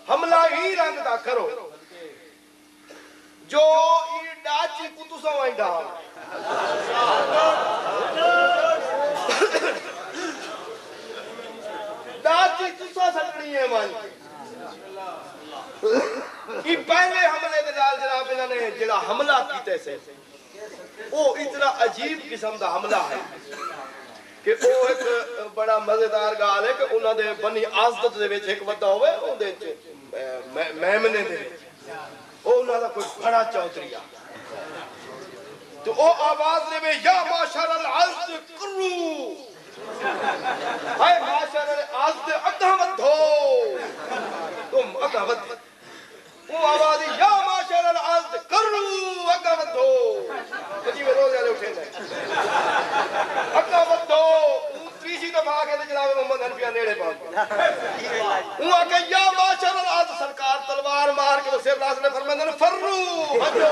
حملہ ہی رنگ دا کرو۔ جو ای ڈاچی کو تو سو آئیں ڈاچی تو سو سکڑی ہے مانی ای پہلے حملے دے نال جناب انہوں نے جڑا حملہ کیتے سے وہ اتنا عجیب قسم دا حملہ ہے۔ کہ وہ ایک بڑا مزیدار گال ہے کہ انہوں نے بنی آزدت دے وچ ایک ودا ہوئے وہ دے وچ میمنے دے وچ۔ وہ انہوں نے کوئی بڑا چودھری تو او آواز دے میں یا معاشر العزد کرو۔ اے معاشر العزد اگا ودھو۔ تم اگا ودھو۔ وہ آواز یا معاشر العزد کرو اگا ودھو۔ کجی میں روز گالے اٹھے لے اگا ودھو۔ تیسری دفعہ آگے دے جناب محمد حنفیہ نیڑے پاس ہوں آ آگے یا معاشر العزد سرکار تلوار مار کے تو سیر راس نے فرمائے فرو حجو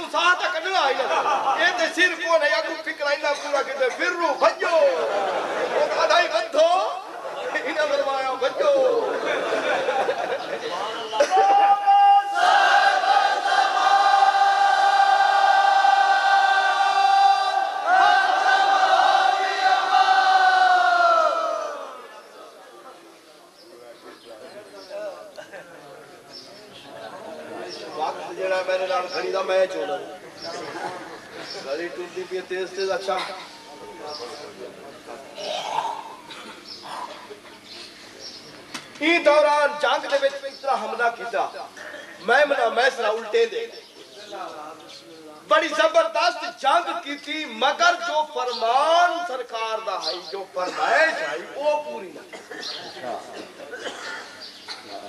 تو سات کڈڙ آي لڳي اے تے سر کو نے آں پھکلائندا پورا کتے پھرو بھجو او گادي بڈھو اے ہن ارمایا میچ ہونا گلی ٹوٹی پی تیز تیز اچھا ای دوران جنگ دے وچ اتنا حملہ کیتا میں منا میسرا الٹے دے بڑی زبردست جنگ کی تھی مگر جو فرمان سرکار دا ہے جو فرمائش ہے وہ پوری نہ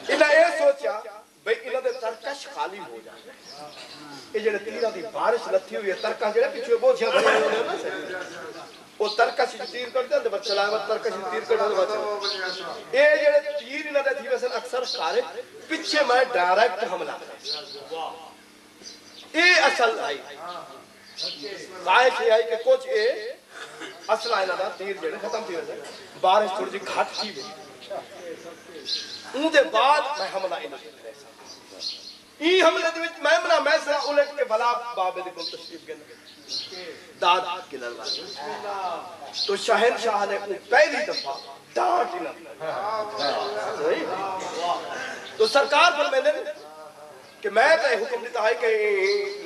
انہیں یہ سوچیا بھئی انہوں دے ترکش خالی ہو جائے۔ یہ جڑے تیرہ دی بارش لتھی ہوئی ہے ترکش جڑے پیچھے بہت جہاں بنے ہوئے ہیں نا وہ ترکش تیر کرتے ہیں بچہ لائے بات ترکش تیر کرتے ہیں بچہ یہ جڑے تیر انہوں دے تھی ویسے اکثر کارے پیچھے میں ڈائریکٹ حملہ۔ یہ اصل آئی خواہش یہ آئی کہ کچھ یہ اصل آئے لگا تیر جڑے ختم تھی ویسے۔ بارش تھوڑی جی گھٹ تھی۔ بھی اون دے بعد میں حملہ انہوں دے۔ ای حملے دے وچ میں منا میسرا الٹ کے بلا بابے دے کول تشریف گئے۔ داد کے لڑوا تو شہنشاہ نے پہلی دفعہ ڈانٹ نہ تو سرکار پر میں نے کہ میں تے حکم دیتا ہے کہ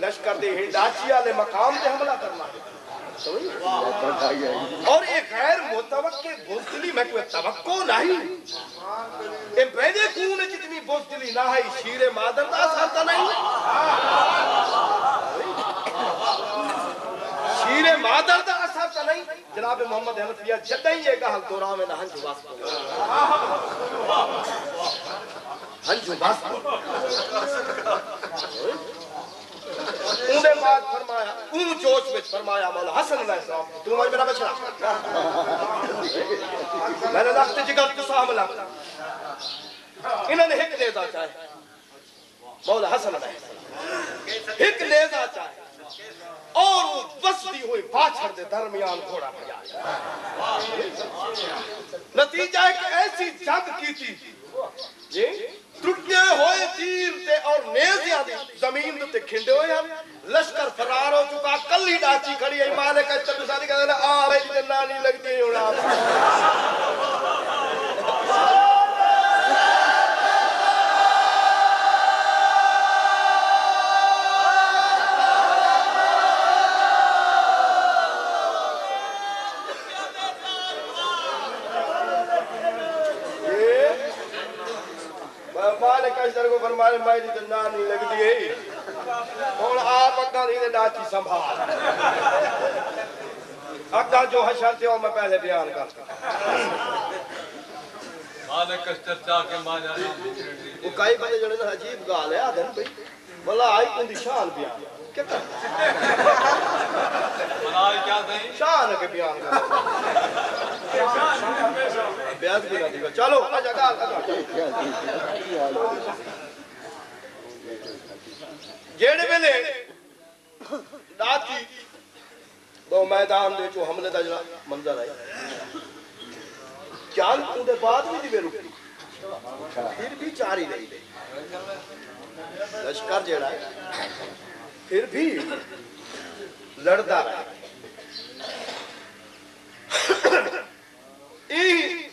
لشکر دے ہنڈاچی والے مقام تے حملہ کرنا ہے۔ اور یہ غیر متوقع بزدلی میں کوئی توقع نہیں۔ یہ پہلے کون ہے جتنی بزدلی نہ ہے، شیر مادر دا ساتھ نہیں۔ شیر مادر دا اثر نہیں۔ جناب محمد حنفیہ جدہیں یہ کہا دوران میں نہ ہنجو باس کو۔ ہنجو باس کو۔ انہیں بعد فرمایا، اون جوش میں فرمایا، مولا حسن علیہ السلام، تو مجھ میرا بچڑا۔ میں نے لخت جگر تو ساملا انہوں نے ہک نیزہ چاہے۔ مولا حسن علیہ۔ السلام ہک نیزہ چاہے۔ اور وہ بستی ہوئی باچھر دے درمیان گھوڑا بجایا نتیجہ ہے۔ کہ ایسی جنگ کی تھی۔ جی؟ ٹوٹے ہوئے تیر تے اور نیزیاں دی زمین تے کھنڈے ہوئے ہیں لشکر فرار ہو چکا۔ کل ہی ڈاچی کھڑی ہے۔ مالک کا چلو ساری کہتے ہیں آ بھائی جی نانی لگتی ہے اشتر کو فرمائے میں جی نانی لگتی ہے اور آپ اگا نہیں دے ڈاچی سنبھال اگا جو حشر تھے وہ میں پہلے بیان کرتا مالک کشتر چاہ کے ماں جانا وہ کئی بندے جڑے نا عجیب گال ہے آدھن بھئی بلا آئی کن دی شان بیان کیا کر بنائی کیا دیں شان کے بیان کر بیعت بھی نہ دیگا چلو آجا گال آجا جیڑے ویلے ڈاچی دو میدان دے چو حملے دا جڑا منظر آئی۔ چال تو دے بعد بھی دی بے رکی۔ پھر بھی چاری رہی دے۔ لشکر جیڑا ہے، پھر بھی لڑدا رہا ای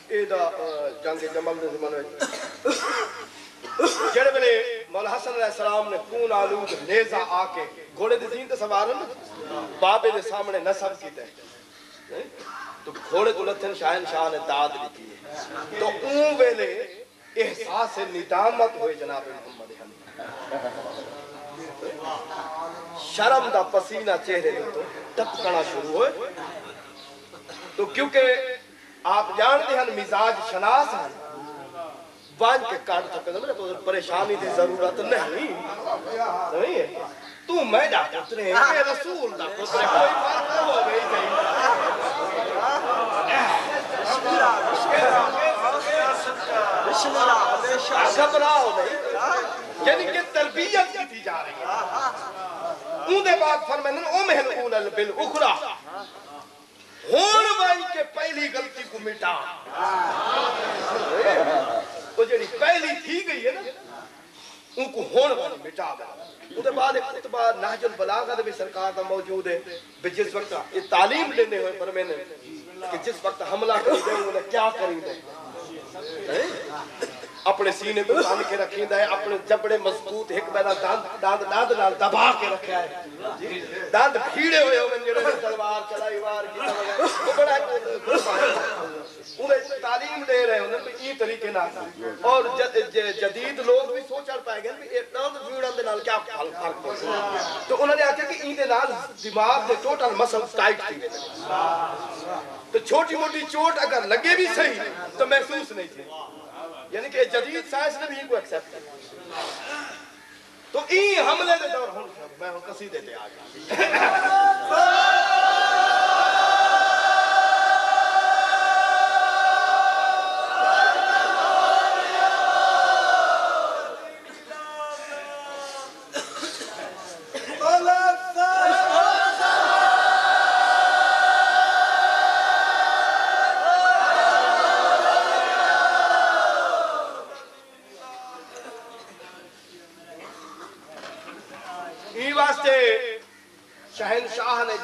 اے دا جنگ جمل دے زمانے وچ۔ جڑے ویلے مولا حسن علیہ السلام نے خون آلود نیزہ آ کے گھوڑے دے زین تے سوارن؟ بابے دے سامنے نصب کیتے ہیں۔ تو گھوڑے تو لتھن شاہن شاہ نے داد دیتی ہے۔ تو اون ویلے احساس ندامت ہوئے جناب محمد حنیف شرم دا پسینہ چہرے دے تو ٹپکنا شروع ہوئے۔ تو کیونکہ آپ جانتے ہیں مزاج شناس ہیں بانج کے کاٹ سکتے ہیں تو پریشانی دی ضرورت نہیں نہیں ہے۔ تو میں دا پترے ہیں کہ رسول دا پترے، کوئی فرق ہو گئی نہیں گھبراؤ نہیں۔ یعنی کہ تربیت کی تھی جا رہی ہے۔ اون دے بعد فرمائیں او محل اول البل اخرى ہون بائی کے پہلی غلطی کو مٹا۔ وہ جڑی پہلی تھی گئی ہے نا ان کو ہون والی مٹا گیا اس بعد ایک خطبہ نہج البلاغہ دے بھی سرکار دا موجود ہے۔ بھی جس وقت یہ تعلیم لینے ہوئے پر میں نے کہ جس وقت حملہ کری دے انہیں کیا کریں دے اپنے سینے کو تان کے رکھیں دے اپنے جبڑے مضبوط ایک بینا داند داند داند نال دبا کے رکھا ہے۔ جی، داند بھیڑے ہوئے ہو ہوئے جڑے نے تلوار چلائی وار کی وہ بڑا انہیں تعلیم دے رہے ہیں انہیں یہ طریقے نہ اور جدید لوگ بھی سوچ چڑ پائے گئے بھی یہ داند بھیڑاں دے نال کیا فرق ہے تو انہوں نے آخیا کہ این دے نال دماغ دے ٹوٹل مسل ٹائٹ تھی تو چھوٹی موٹی چوٹ اگر لگے بھی صحیح تو محسوس نہیں تھی یعنی کہ جدید سائنس نے بھی ان کو ایکسپٹ کیا۔ تو ای حملے دے دور ہوں۔ میں ہوں قصیدے تے آ گیا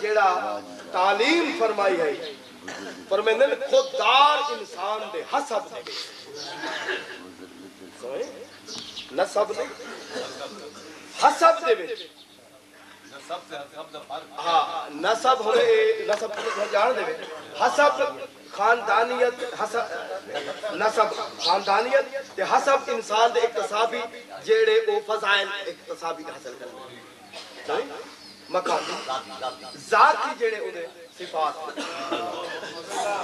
جیڑا تعلیم فرمائی ہے فرمیندن خوددار انسان دے حسب دے سمجھے؟ نسب دے۔ حسب دے وچ۔ ہاں، سب ہاں نسب ہوئے نسب کو جان دے حسب خاندانیت، حسب نسب خاندانیت تے حسب انسان دے اقتصابی جیڑے او فضائل اقتصابی حاصل کرنے مقام ذاتی جیڑے اودے صفات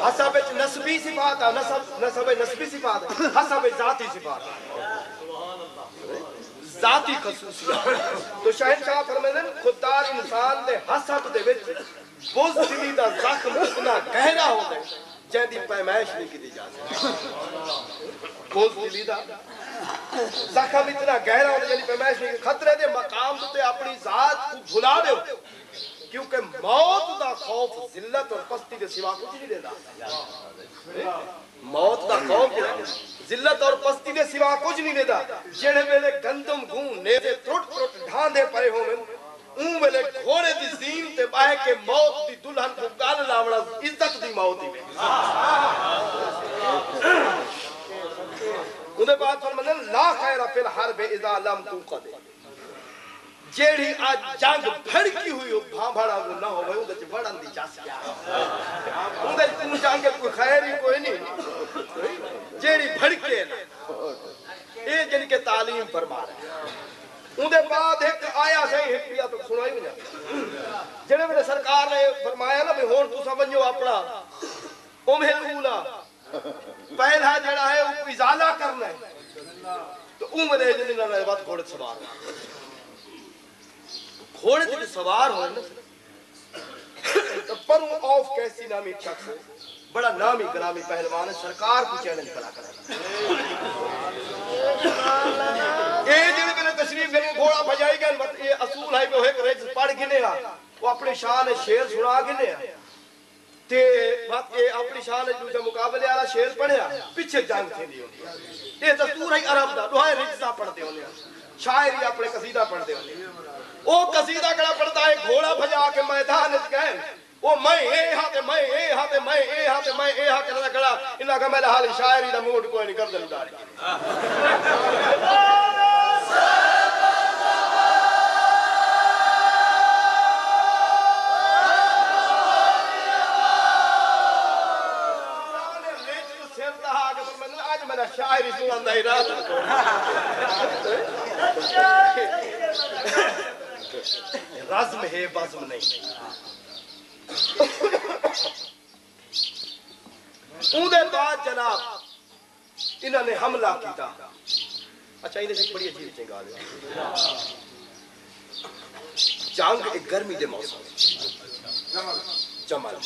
حسب نسبی صفات ہے نسب نسب نسبی صفات ہے حسب ذاتی صفات ہے ذاتی خصوصیات تو شاہد شہنشاہ فرمیدن خوددار انسان دے حسب دے وچ بزدلی دا زخم اتنا گہرا ہو گئے جہدی پیمائش نہیں کی جا سکتی بزدلی دا زخم اتنا گہرا ہو جہدی پیمائش نہیں خطرے دے مقام تے اپنی ذات کو بھلا دیو کیونکہ موت دا خوف ذلت اور پستی کے سوا کچھ نہیں دیتا موت دا خوف جو ہے ذلت اور پستی دے سوا کچھ نہیں دیتا جڑے ویلے گندم گون نیزے ترٹ ترٹ ڈھاندے پڑے ہوئے اون ویلے گھوڑے دی زین تے باہے کے موت دی دلہن کو گال لاوڑا عزت دی موت دی اندے بعد فرمانن لا خیر فی الحرب اذا لم تنقد جیڑی آج جنگ بھڑکی ہوئی ہو، بھاں بھڑا وہ نہ ہوئے اندے چ بڑھن دی چاس کیا اندے تم جنگ کوئی خیر ہی کوئی نہیں۔ جیڑی بھڑکے نا، اے جن کے تعلیم فرما رہے ہیں اندے بعد ایک آیا صحیح ایک پیا تو سنائی مجھے جنہیں میرے سرکار نے فرمایا نا بھی ہون تو سمجھو اپنا امہ اولا پہلا جڑا ہے وہ ازالہ کرنا ہے۔ تو عمر ہے جنہیں نے بات گھوڑے سوار۔ گھوڑے تے سوار ہوئے نا، تو پرو آف کیسی نامی ایک شخص ہے؟ بڑا نامی گرامی پہلوان ہے، سرکار کو چیلنج کھڑا کرا اے جن کے تشریف لے گھوڑا بجائی گئے، یہ اصول ہے کہ وہ ایک ریج پڑھ گنے گا وہ اپنی شان شیر سنا گنے گا تے بات یہ اپنی شان دوسرے مقابلے والا شیر پڑھیا، پیچھے جنگ تھی دی ہوندی یہ دستور ہے عرب دا دوہے رجزہ پڑھتے ہوندے شاعری اپنے قصیدہ پڑھتے ہوندے او قصیدہ کڑا پڑھتا ہے، گھوڑا بجا کے میدان وچ گئے۔ وہ میں اے ہاں تے میں اے ہاں تے میں اے ہاں تے میں اے ہاں کرنا کڑا انہاں کا میرا حال شاعری دا موڈ کوئی نہیں گردن ڈالی شاعری سنان دا ارادہ رزم ہے بزم نہیں اون دے بعد جناب انہوں نے حملہ کیتا۔ اچھا انہیں سے بڑی عجیب چنگا لیا جنگ ایک گرمی دے موسم۔ جمل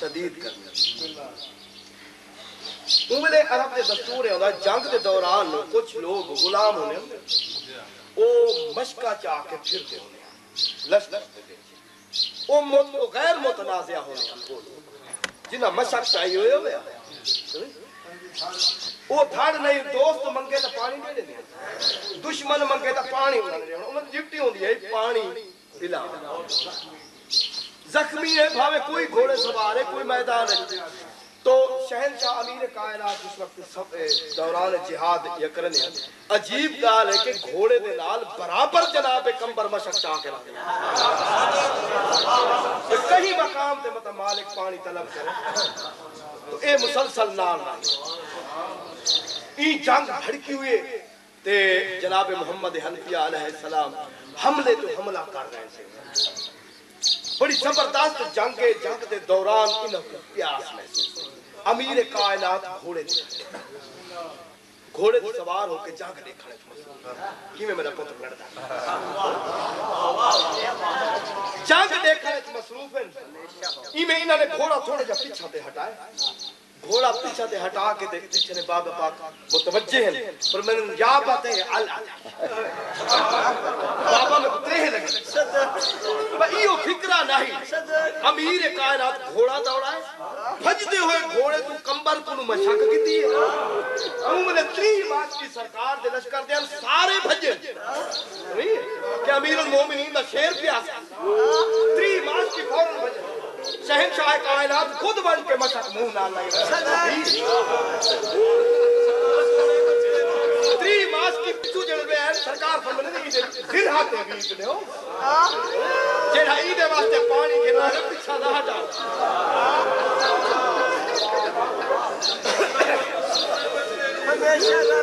شدید گرمی۔ عمر عرب دے دستور ہے جنگ دے دوران کچھ لوگ غلام ہونے ہوندے او مشکا چاہ کے پھر دے ہونے لشکر دے موت کو غیر متنازعہ ہونے جنہ مشک چاہیے ہوئے ہوئے او تھاڑ نہیں، دوست منگے تا پانی دے دے۔ دشمن منگے تا پانی نہیں دینے انہوں نے جبٹی ہوندی ہے پانی پلا زخمی ہے، بھاوے کوئی گھوڑے سوار ہے، کوئی میدان ہے۔ تو شہنشاہ امیر کائنات اس وقت دوران جہاد یکرن ہے، عجیب گال ہے کہ گھوڑے دے نال برابر جناب کمبر مشک چاہ کے لاتے ہیں کہیں مقام تے مطلب مالک پانی طلب کرے۔ تو اے مسلسل نال نال۔ ای جنگ بھڑکی ہوئے تے جناب محمد حنفیہ علیہ السلام حملے تو حملہ کر رہے تھے۔ بڑی زبردست جنگ ہے، جنگ دے دوران انہوں کو پیاس محسوس امیر کائنات گھوڑے دے گھوڑے دے سوار ہو کے جنگ دیکھنے کی میں میرا پتر لڑتا جنگ دے کھڑے مصروف ہیں۔ ای میں انہوں نے گھوڑا تھوڑا جا پیچھا دے ہٹائے۔ گھوڑا پیچھا تے ہٹا کے تے پیچھے نے بابا پاک متوجہ ہیں، پر میں نے یا باتیں اللہ بابا میں اترے ہیں لگے۔ پر ایو فکرہ نہیں۔ امیر کائنات گھوڑا دوڑا ہے۔ بھجتے ہوئے گھوڑے تو کمبر کو نو مشک کی دی ہے۔ ہوں نے تری بات کی سرکار دے لشکر دے سارے بھجے۔ کہ امیر المومنین دا شیر پیاسا تری بات کی فوراں بھجے۔ شہنشاہ کائنات خود بن کے مشک منہ نہ لگے تری ماس کی پچھو جڑ بے ہے سرکار فرمانے نہیں دے دل ہاتے بیچ لے ہو۔ جڑا ای دے واسطے پانی کے نال پیچھا نہ ہٹا۔ میں جاؤں میں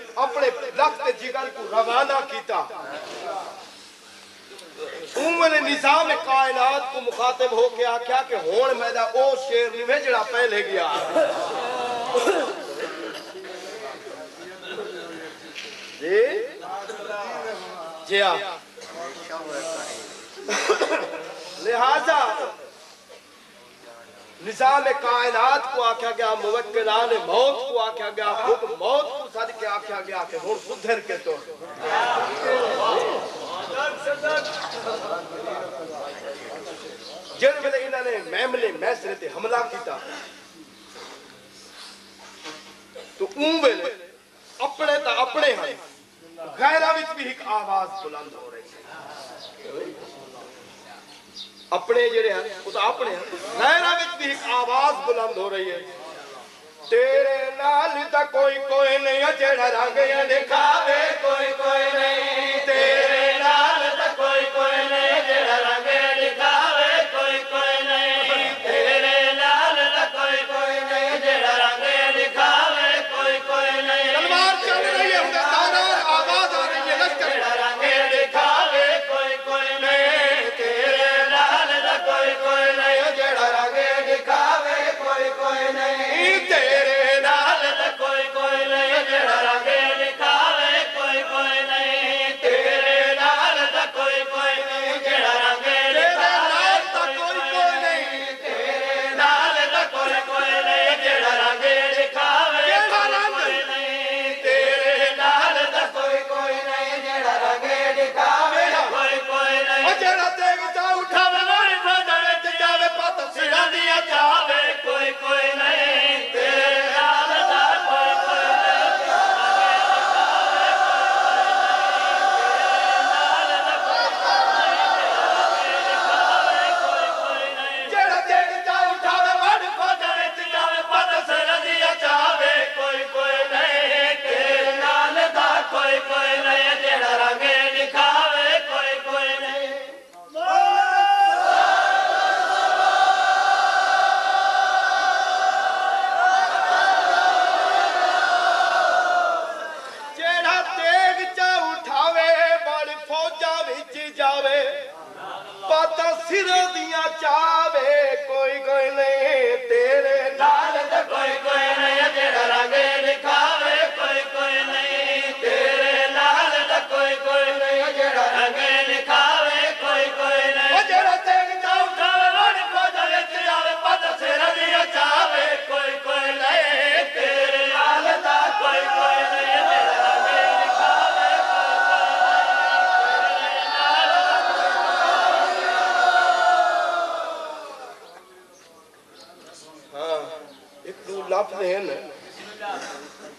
اپنے لخت جگر کو روانہ کیتا۔ عمر نظام کائنات کو مخاطب ہو کے آکھیا کہ ہون میدا او شیر نہیں جڑا پہلے گیا۔ جی؟ جی ہاں۔ لہذا نظام کائنات کو آکھا گیا، موکلان موت کو آکھا گیا، خود موت کو صد کے آکھا گیا کہ ہون خودھر کے تو۔ جن ویلے انہوں نے میملے میسرے تے حملہ کیتا، تو اون ویلے اپنے تا اپنے ہیں غیرہ وچ بھی ایک آواز بلند ہو رہی ہے۔ اپنے جڑے ہیں وہ تو اپنے ہیں غیرہ وچ بھی ایک آواز بلند ہو رہی ہے تیرے نال تا کوئی کوئی نہیں ہے جڑا رنگ یا دکھاوے کوئی کوئی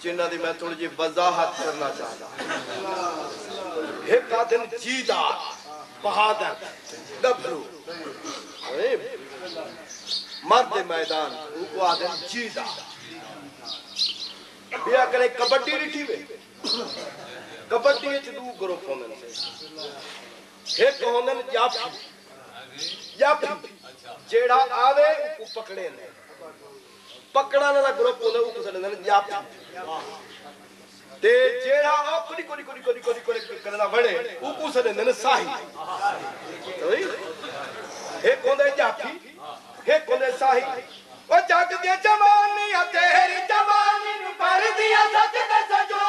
جنہ دی میں تھوڑی جی وضاحت کرنا چاہتا ایک آدھن جیدار، بہادر ڈبرو مرد میدان کو آدھن جیدار۔ بیا کرے کبڈی ریٹھی وے کبڈی وچ دو گروپ ہوندے نے ایک ہوندے جاپی جاپی، جیڑا آوے کو پکڑے نے۔ ਪਕੜਾਂ ਦਾ ਗਰੁੱਪ ਹੁੰਦਾ ਉਹ ਕਿਸੇ ਨੇ ਜਾਫੀ ਤੇ ਜਿਹੜਾ ਉਹ ਕੁੜੀ ਕੁੜੀ ਕੁੜੀ ਕੁੜੀ ਕੁੜੀ ਕੁੜੀ ਕਰਦਾ ਵੜੇ ਉਹ ਕਿਸੇ ਨੇ ਸਾਹੀ ਹੋਈ ਇੱਕ ਹੁੰਦੇ ਜਾਫੀ ਇੱਕ ਹੁੰਦੇ ਸਾਹੀ ਉਹ ਜੱਗ ਦੀਆਂ ਜਵਾਨੀਆਂ ਤੇਰੀ ਜਵਾਨੀ ਨੂੰ ਪਰਦੀਆਂ ਸੱਚ ਤੇ ਸਜੋਦ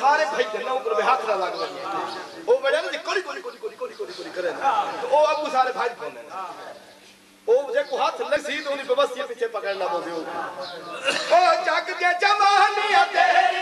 ਸਾਰੇ ਭਾਈ ਜੰਨਾ ਉੱਪਰ ਵੀ ਹੱਥ ਨਾ ਲੱਗ ਵਗੇ ਉਹ ਬੜਾ ਨਾ ਕੋਲੀ ਕੋਲੀ ਕੋਲੀ ਕੋਲੀ ਕੋਲੀ ਕੋਲੀ ਕੋਲੀ ਕਰੇ ਤੇ ਉਹ ਆਪੂ ਸਾਰੇ ਭਾਈ ਪਾਉਂਦੇ ਉਹ ਜੇ ਕੋ ਹੱਥ ਲੱਗੀ ਤਾਂ ਉਹਦੀ ਬਵਸੀ ਪਿੱਛੇ ਪਕੜਨਾ ਪਉਂਦੇ ਉਹ। ਜੱਗ ਦੇ ਜਵਾਨੀਆਂ, ਤੇਰੀ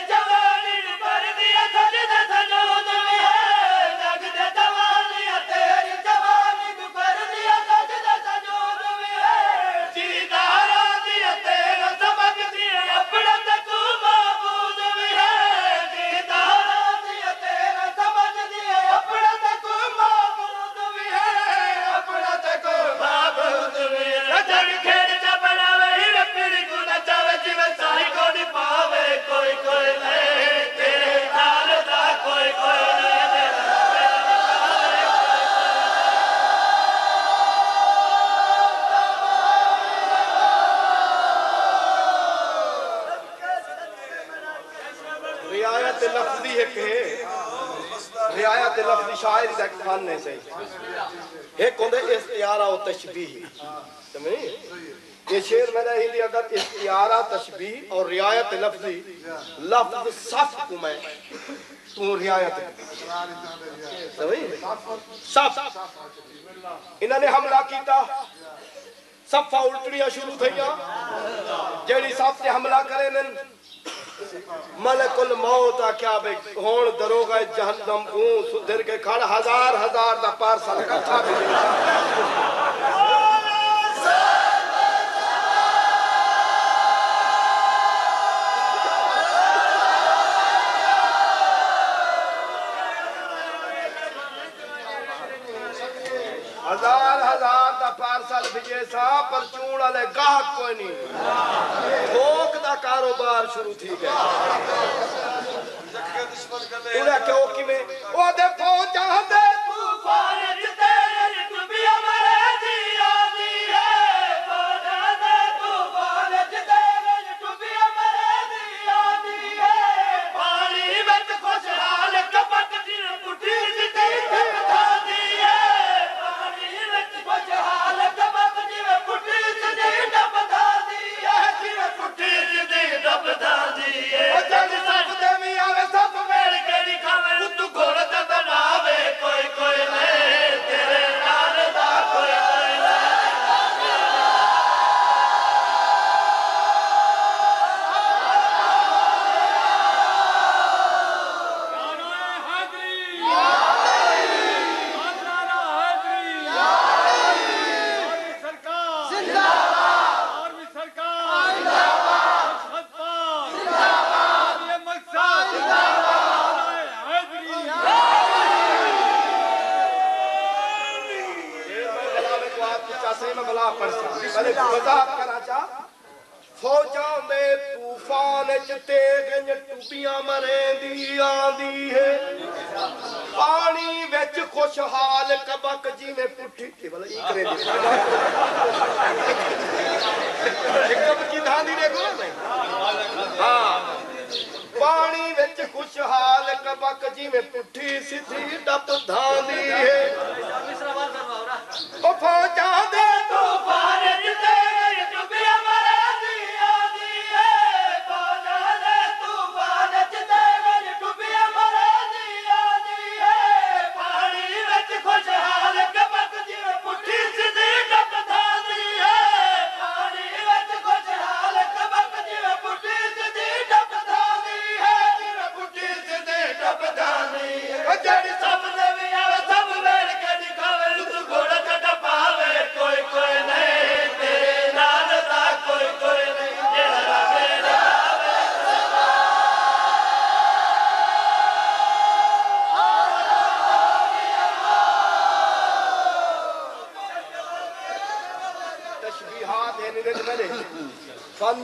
تو رعایت انہوں نے حملہ کیتا۔ صفا الٹڑیاں شروع تھئیاں جیڑی صف سے حملہ کرے نن۔ ملک الموت آکیا بے ہون دروگا جہنم اون سدھر کے کھڑ، ہزار ہزار دا پارسل کٹھا بھی۔ سا پر چون والے گاہک کوئی نہیں تھوک دا کاروبار شروع تھی گیا۔ انہیں کہ وہ کیویں؟ وہ دے پہنچا دے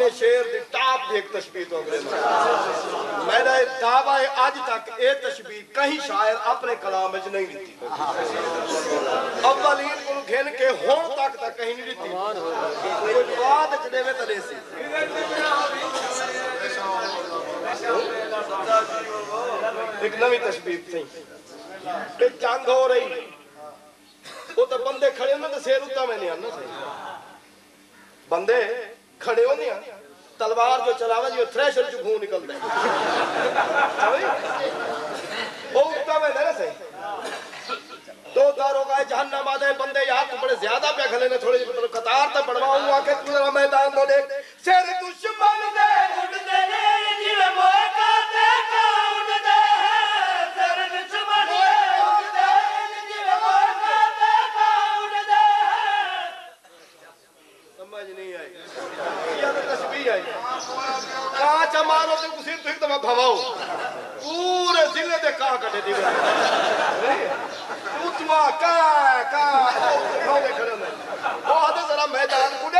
ہمیں شیر دی ٹاپ دی ایک تشبیح تو گئے میرا دعویٰ آج تک اے تشبیح کہیں شاعر اپنے کلام وچ نہیں دیتی اولین کو گھن کے ہون تک تک کہیں نہیں دیتی کوئی بعد وچ دے تے سی۔ ایک نئی تشبیح تھی۔ تے جنگ ہو رہی۔ وہ تو بندے کھڑے ہونے تو سیر اتنا میں نہیں آنا۔ بندے کھڑے ہونے ہیں تلوار جو چلاوے جو جی، تھریشر جو گھون نکل دے وہ اٹھتا ہوئے نہیں رہے دو دار ہو گئے، جہنم آدھے بندے یہاں تو بڑے زیادہ پہ کھلے نے تھوڑی جی مطلب قطار تا بڑھوا ہوں آکے تمہارا میدان دو دیکھ۔ سیر دشمن دے۔ کاچا مارو تے کسی تو ایک دفعہ بھواو پورے ضلع دے کا کٹے دی۔ گئے اتوا کا کا کھڑے میں۔ وہ حدث ذرا میدان کڑے